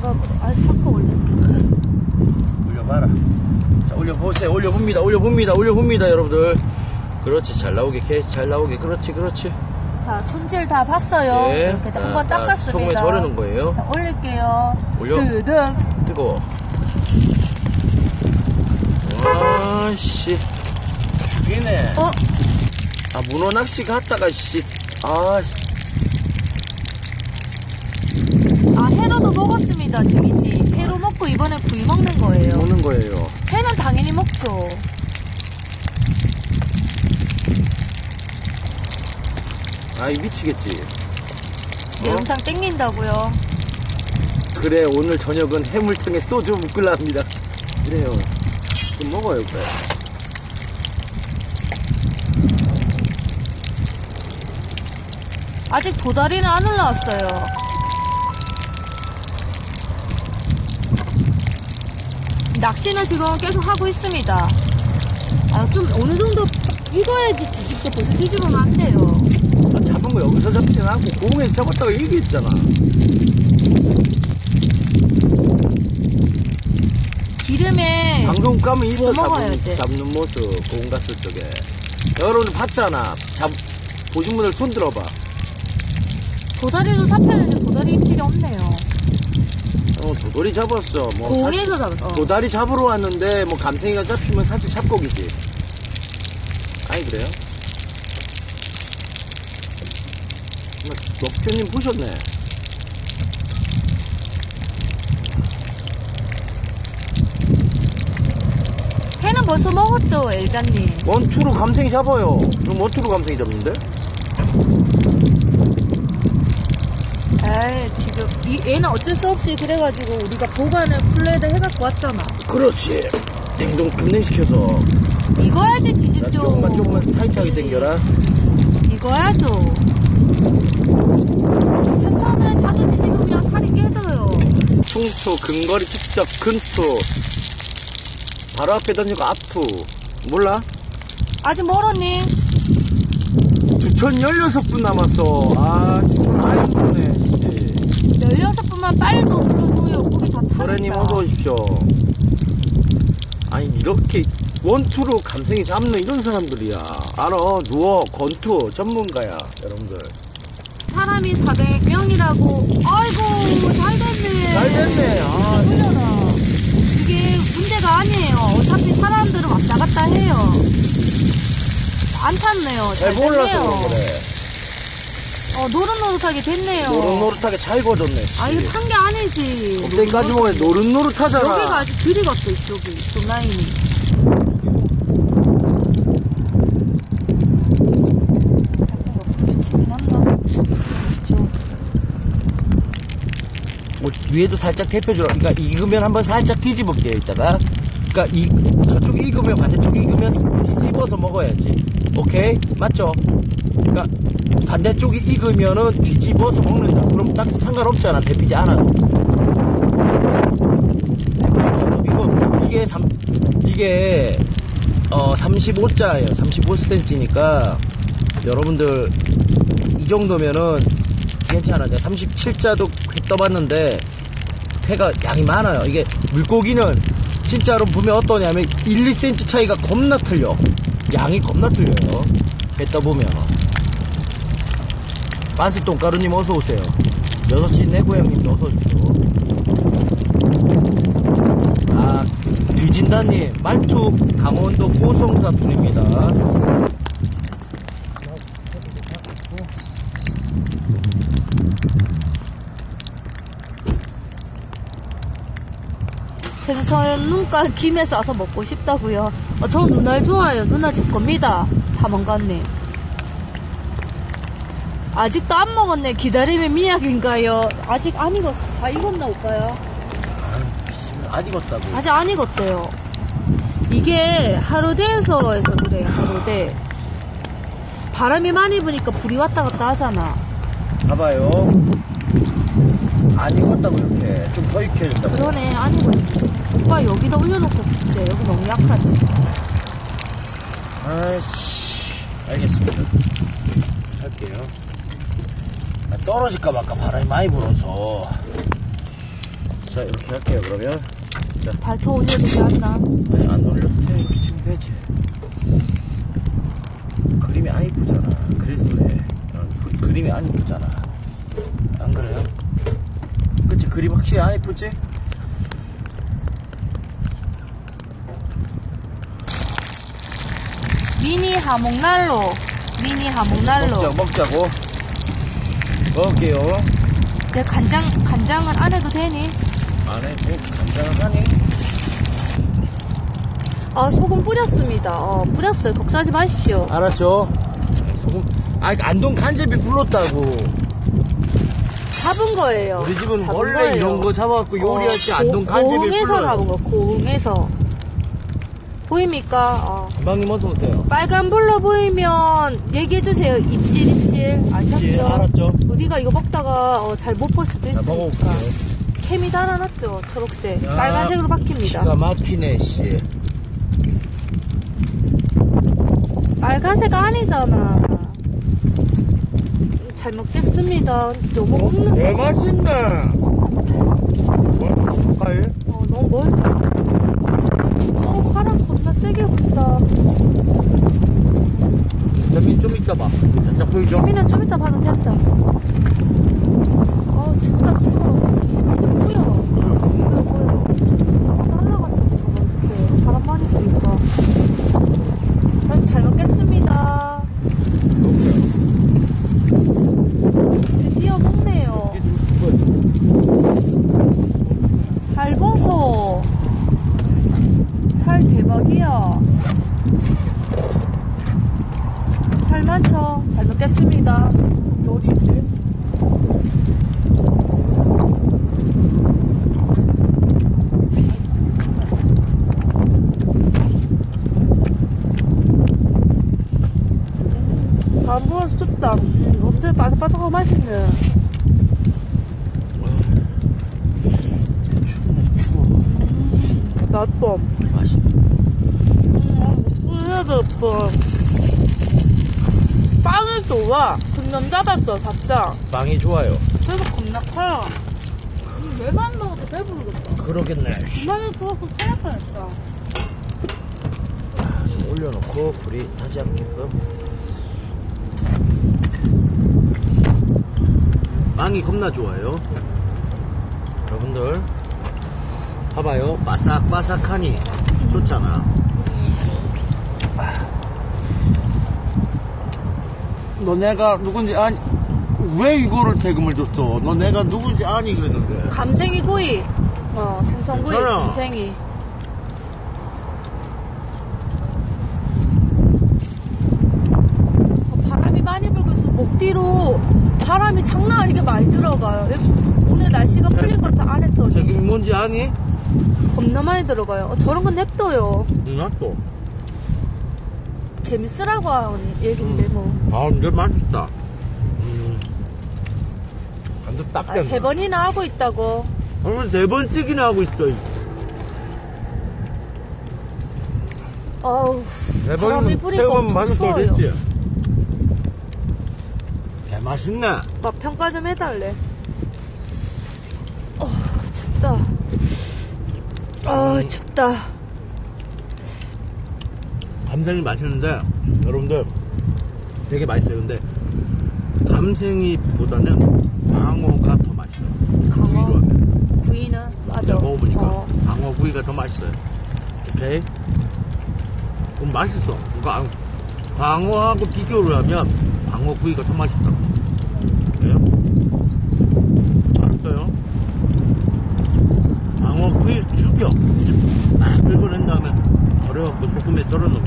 장갑으로. 아, 자꾸 올려. 올려봐라. 자, 올려보세요. 올려봅니다. 올려봅니다. 올려봅니다, 여러분들. 그렇지. 잘 나오게, 개, 잘 나오게. 그렇지, 그렇지. 자, 손질 다 봤어요. 예. 이렇게 자, 한번 자, 닦았습니다. 소금에 절여놓은 거예요. 자, 올릴게요. 올려. 드등. 뜨거워. 아씨. 죽이네. 어? 아, 문어 낚시 갔다가, 씨. 아, 아, 회로도 먹었습니다, 증인님. 회로 먹고 이번에 구이 먹는 거예요. 오는 거예요. 회는 당연히 먹죠. 아이, 미치겠지. 어? 영상 땡긴다고요. 그래, 오늘 저녁은 해물탕에 소주 묶으려 합니다. 그래요. 좀 먹어요, 그래. 아직 도다리는 안 올라왔어요. 낚시는 지금 계속 하고 있습니다. 아, 좀 어느 정도 익어야지 뒤집죠. 벌써 뒤집으면 안 돼요. 아, 잡은 거 여기서 잡지는 않고 공에서 잡았다가 얘기했잖아. 기름에 방송 가면 있어 먹어야 돼. 잡는 모습 공 갔을 적에. 여러분 봤잖아. 잡 보신 분들 손 들어봐. 도다리도 잡혔는데 도다리 입질이 없네요. 어, 도다리 잡았어. 뭐 공에서 잡았어. 도다리 잡으러 왔는데 뭐 감생이가 잡히면 사실 잡곡이지. 아니 그래요? 넉주님 보셨네. 회는 벌써 먹었죠, 엘자님. 원투로 감생이 잡아요. 그럼 원투로 감생이 잡는데? 에이, 지금 이 얘는 어쩔 수 없이 그래가지고 우리가 보관을 플레이드 해갖고 왔잖아. 그렇지. 냉동 급냉시켜서 익어야지 자, 뒤집죠. 조금만 조금만 타이트하게 당겨라. 익어야죠. 천천히 자주 뒤집으면 살이 깨져요. 충투, 근거리 축적, 근투. 바로 앞에 던지고 앞투. 몰라? 아직 멀었니? 9,016분 남았어. 아, 정말 모르네. 16분만 빨리 더 눌러줘요. 고기 다 타니까. 소래님 어서 오십시오. 아니, 이렇게 원투로 감생이 잡는 이런 사람들이야. 알아. 누워. 건투. 전문가야. 여러분들. 사람이 400명이라고. 아이고, 잘 됐네. 잘 됐네. 아, 올려라. 이게 문제가 아니에요. 어차피 사람들은 왔다 갔다 해요. 안 탔네요. 잘 잘 몰라서 됐네요. 그래. 어, 노릇노릇하게 됐네요. 노릇노릇하게 잘 거졌네. 씨. 아, 이거 탄 게 아니지. 껍데기까지 먹어야 노릇노릇하잖아. 여기가 아주 길이 갔어, 이쪽이. 이쪽 라인이. 뭐 위에도 살짝 데펴주라. 그러니까 익으면 한번 살짝 뒤집을게요, 이따가. 그러니까 이 저쪽 익으면 반대쪽 익으면 뒤집어서 먹어야지. 오케이? 맞죠? 그러니까 반대쪽이 익으면은 뒤집어서 먹는다. 그럼 딱 상관없잖아. 데피지 않아도. 이거 이게 3 이게 어 35자예요. 35cm니까 여러분들 이 정도면은 괜찮아. 내가 37자도 회 떠봤는데 회가 양이 많아요. 이게 물고기는 진짜로 보면 어떠냐면 1, 2cm 차이가 겁나 틀려. 양이 겁나 틀려요. 회 떠보면. 빤스 똥가루님 어서 오세요. 6시 내고 형님도 어서 오십시오. 아, 뒤진다님, 말투 강원도 고성사투입니다. 생선 눈가 김에 싸서 먹고 싶다고요. 어, 저 누나 좋아요. 누나 제 겁니다. 탐험가님. 아직도 안 먹었네. 기다림의 미약인가요? 아직 안 익었어. 다 익었나 볼까요? 안 익었다고. 아직 안 익었대요. 이게 하루대에서 해서 그래요. 하루대. 바람이 많이 부니까 불이 왔다 갔다 하잖아. 봐봐요. 안 익었다고 이렇게 좀 더 익혀야 된다고. 그러네. 안 익었어. 오빠 여기다 올려놓고 진짜 여기 너무 약하지. 아이씨. 알겠습니다. 할게요. 아, 떨어질까 말까 바람이 많이 불어서. 자, 이렇게 할게요, 그러면. 발톱 올려도 되지 않나? 아니, 안 올려도 돼. 이렇게 치면 되지. 그림이 안 이쁘잖아. 그래도 그, 그림이 안 이쁘잖아. 안 그래요? 그치, 그림 확실히 안 이쁘지? 미니 하몽날로. 미니 하몽날로. 먹자, 먹자고. 먹을게요. 내 간장, 간장은 안 해도 되니? 안에 뭐 간장을 하니? 아, 소금 뿌렸습니다. 어, 뿌렸어요. 걱정하지 마십시오. 알았죠? 소금. 아, 안동 간제비 불렀다고. 잡은 거예요. 우리 집은 잡은 원래 거예요. 이런 거 잡아갖고 요리할 때 안동 간제비 고흥에서 불러요. 잡은 거, 고흥에서. 보입니까? 어. 금방님 어서 오세요. 빨간 불로 보이면 얘기해 주세요. 입질, 입 질. 아셨죠? 예, 알았죠? 우리가 이거 먹다가 어, 잘 못 볼 수도 자, 있으니까. 먹어볼게요. 캠이 달아놨죠? 초록색. 야, 빨간색으로 바뀝니다. 막히네, 씨. 빨간색 아니잖아. 잘 먹겠습니다. 너무 먹는 왜 맛있네. 뭐, 가까이? 어, 너무 멀다. 어, 바람 겁나 세게 분다. 여기 좀 이따 봐. 살짝 보이죠? 민아 좀 이따 봐도 된다. 아, 진짜 추워. 뭐야? 보여, 보여. 날라갔다. 어떡해. 바람 많이 부니까. 난 잘 먹겠습니다. 드디어 먹네요. 살 벗어. 살 대박이야. 살 많죠? 잘 먹겠습니다. 어디 있지? 안 부어서 춥다. 음, 엄청 바삭바삭하고 맛있네. 맛있어. 맛있네. 음, 해야 되겠어. 빵이 좋아. 금방 잡았어, 밥장. 빵이 좋아요. 그래서 겁나 커요. 음, 왜만 먹어도 배부르겠다. 그러겠네. 씨. 많이 부어서 토할 뻔했다. 좀 올려놓고 불이 타지 않게끔. 빵이 겁나 좋아요. 여러분들 봐봐요. 바삭바삭하니 좋잖아. 너 내가 누군지 아니 왜 이거를 대금을 줬어? 너 내가 누군지 아니 그랬는데. 감생이 구이. 어, 생선구이, 괜찮아. 감생이. 어, 바람이 많이 불고 있어. 목 뒤로 바람이 장난 아니게 많이 들어가요. 오늘 날씨가 풀린 것 같아 안 했더니 저기 뭔지 아니? 겁나 많이 들어가요. 어, 저런 건 냅둬요. 누나 또. 재밌으라고 하는 얘긴데 뭐. 아, 근데 맛있다. 음. 간도 딱 아, 됐네. 세 번이나 하고 있다고. 오늘 세 번씩이나 하고 있어. 어우, 세 바람이 부니까 엄청 추워요. 됐지? 개 맛있네. 막 평가 좀 해달래. 어, 춥다. 아, 음. 춥다. 감생이 맛있는데, 여러분들, 되게 맛있어요. 근데, 감생이보다는 광어가 더 맛있어요. 구이로 하면. 구이는 맞아. 먹어보니까 어. 광어 구이가 더 맛있어요. 오케이? 그럼 맛있어. 그러니까 광어하고 비교를 하면 광어 구이가 더 맛있다. 그래요? 알았어요? 광어 구이 죽여. 막 긁어낸 다음에 썰어 넣어.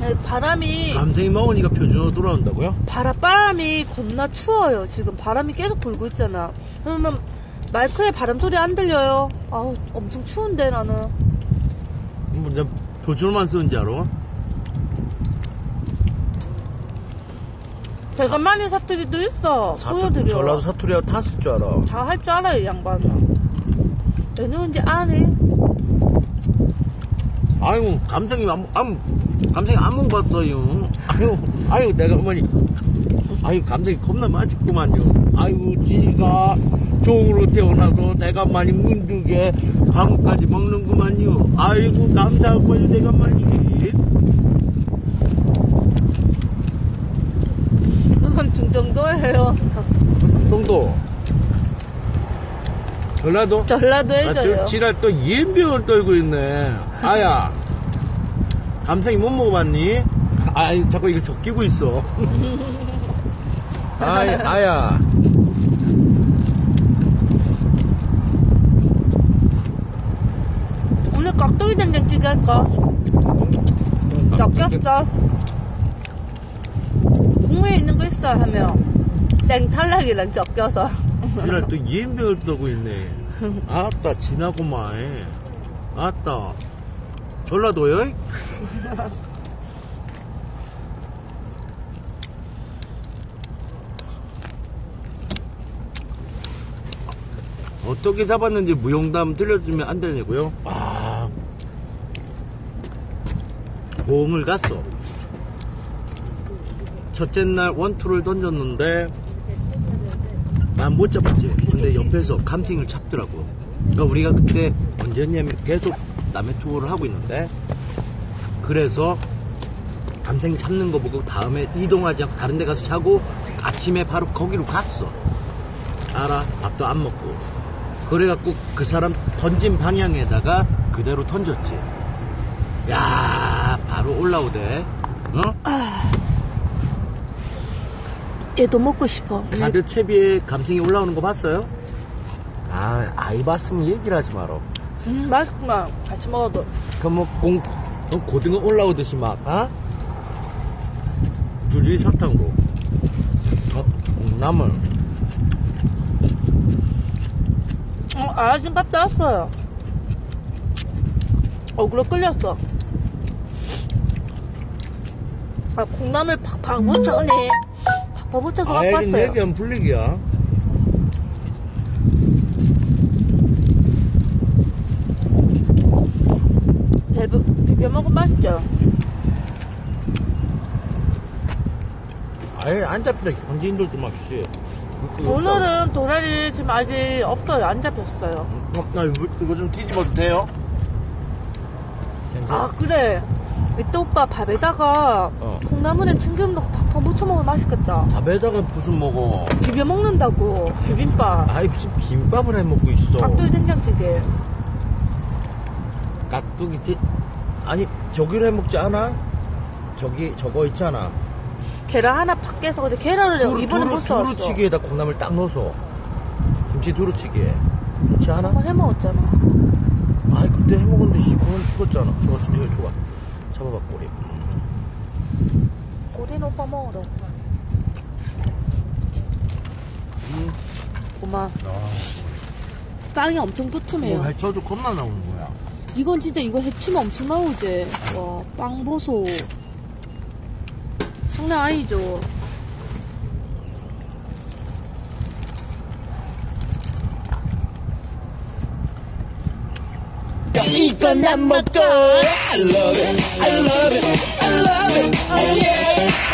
네, 바람이 감생이 먹으니까 표준으로 돌아온다고요? 바람 바람이 겁나 추워요. 지금 바람이 계속 불고 있잖아. 그러면 마이크에 바람 소리 안 들려요? 아우 엄청 추운데 나는. 뭐 이제 표준어만 쓰는지 알아? 많이 사투리도 있어. 보여드려. 전라도 사투리가 탔을 줄 알아. 다 할 줄 알아요, 이 양반은. 왜 누군지 아네? 아유, 감성이 안, 안, 감성이 안 먹어봤어요. 아유, 아유, 내가 어머니. 아유 감정이 겁나 맛있구만요. 아이고 지가 종으로 태어나서 내가 많이 문두게 방울까지 먹는구만요. 아이고 감사하구만요 내가 많이. 그건 중정도예요. 정도. 전라도? 전라도 아, 해줘요. 저 지랄 또 이엠병을 떨고 있네. 아야. 감상이 못 먹어봤니? 아이, 자꾸 이거 적기고 있어. 아이, 아야. 오늘 깍두기 된장찌개 할까? 적겠어. 국물에 있는 거 있어 하면 생탈락이랑 적겨서. 지랄 또 이엠병을 떨고 있네. 아따, 지나고만. 아따. 전라도요? 어떻게 잡았는지 무용담 들려주면 안 되냐고요? 아, 공을 갔어. 첫째 날 원투를 던졌는데 난 못 잡았지. 근데 옆에서 감팅을 잡더라고. 그러니까 우리가 그때 언제냐면 계속 남의 투어를 하고 있는데 그래서 감생 잡는 거 보고 다음에 이동하지 않고 다른 데 가서 자고 아침에 바로 거기로 갔어. 알아? 밥도 안 먹고. 그래갖고 그 사람 던진 방향에다가 그대로 던졌지. 야 바로 올라오대. 어? 얘도 먹고 싶어. 가드 채비에 감생이 올라오는 거 봤어요? 아, 아이 봤으면 얘기를 하지 마라. 음, 맛있구나. 같이 먹어도. 그럼 뭐, 공, 어, 고등어 올라오듯이 막, 아? 줄줄이 사탕으로. 어, 나물. 어, 아진 갔다 왔어요. 얼굴에 끌렸어. 아, 콩나물 팍팍 묻혀네. 팍팍 묻혀서 갖고 왔어요. 얘기하면 불리기야. 배부, 비벼 먹으면 맛있죠? 아예 안 잡힌다. 현지인들도 막, 씨. 오늘은 도라리 지금 아직 없어요. 안 잡혔어요. 어, 나 이거, 이거 좀 뒤집어도 돼요? 아, 그래. 이때 오빠 밥에다가 어. 콩나물에 참기름 넣고 팍팍 묻혀 먹으면 맛있겠다. 밥에다가 무슨 먹어. 비벼 먹는다고. 비빔밥. 아이, 무슨 비빔밥을 해 먹고 있어. 깍두기 된장찌개. 깍두기 티 아니 저기로 해 먹지 않아? 저기 저거 있잖아 계란 하나 팍 깨서 근데 계란을 두루, 이번에 두루, 못 써왔어. 두루치기에다 콩나물 딱 넣어서 김치 두루치기에 좋지 않아? 한번 해 먹었잖아. 아이 그때 해 먹었는데 씨 그건 죽었잖아 좋았어 이거 좋아 잡아봐 꼬리 고린 오빠 먹으러. 음. 고마. 빵이 엄청 두툼해요. 뭐 해쳐도 겁나 나오는 거야 이건 진짜 이거 해치면 엄청 나오지. 와, 빵 보소. 장난 아니죠. and I'm. I love it, I love it, I love it, oh yeah.